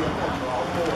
Thank you.